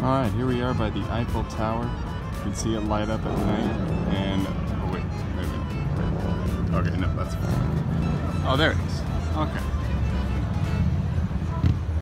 Alright, here we are by the Eiffel Tower. You can see it light up at night. And, oh wait, wait a. Okay, no, that's fine. Oh, there it is. Okay.